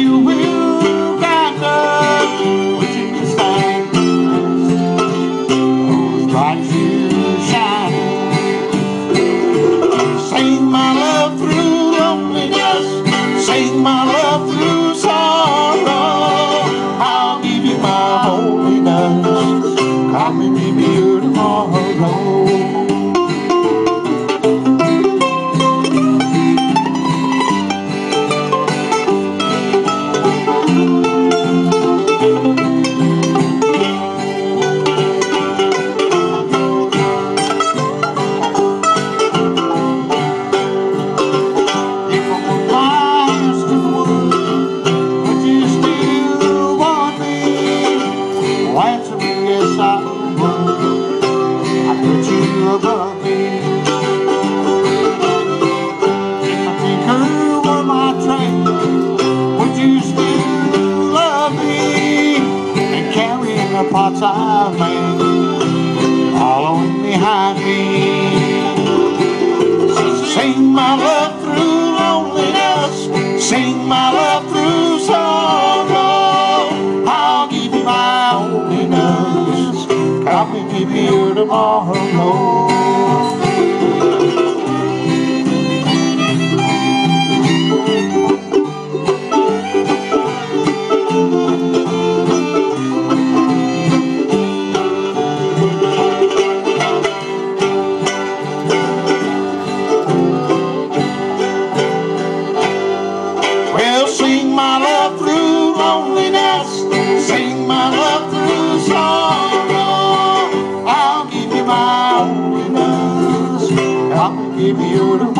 you will gather bright you sing my love through loneliness. Sing my love through sorrow. I'll give you my holiness. answering yes I would I put you above me. If a were my Would you still love me? And carrying the pots I've made Following behind me. So sing my love through Oh no. beautiful.